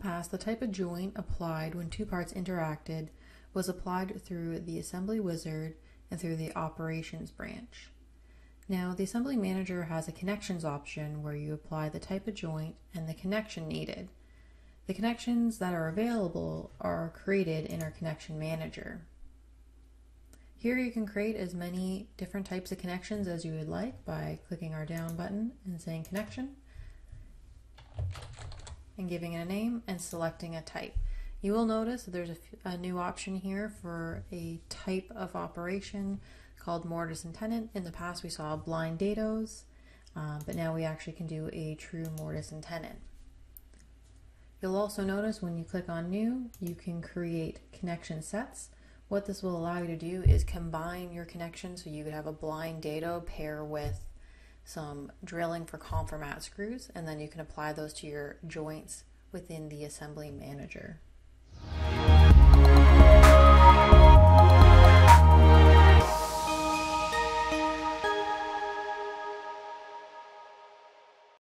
past, the type of joint applied when two parts interacted was applied through the assembly wizard and through the operations branch. Now, the assembly manager has a connections option where you apply the type of joint and the connection needed. The connections that are available are created in our connection manager. Here you can create as many different types of connections as you would like by clicking our down button and saying connection and giving it a name and selecting a type. You will notice that there's a, a new option here for a type of operation called mortise and tenon. In the past we saw blind dados, um, but now we actually can do a true mortise and tenon. You'll also notice when you click on new, you can create connection sets. What this will allow you to do is combine your connections so you could have a blind dado pair with some drilling for confirmat screws, and then you can apply those to your joints within the assembly manager.